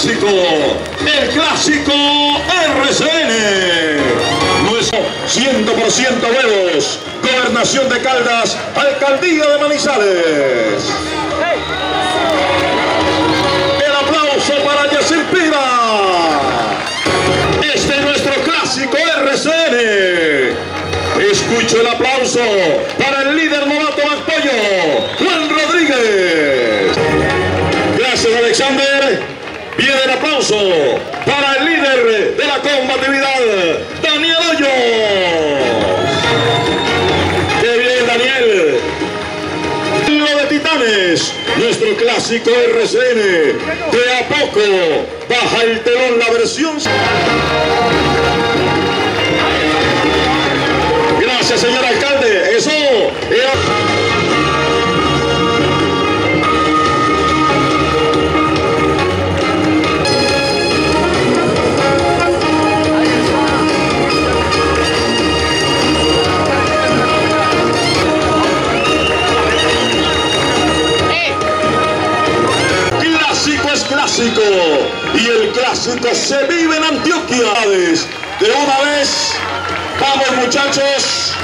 Clásico, el clásico RCN. Nuestro 100% huevos. Gobernación de Caldas, Alcaldía de Manizales. El aplauso para Yacir Pira. Este es nuestro clásico RCN. Escucho el aplauso para el líder novato más pollo, Juan Rodríguez. Gracias, Alexander. Aplauso para el líder de la combatividad, Daniel Hoyo. ¡Qué bien, Daniel! Lo de Titanes, nuestro clásico RCN. De a poco baja el telón la versión. Gracias, señor alcalde. Eso era... y el clásico se vive en Antioquia. De una vez, vamos muchachos,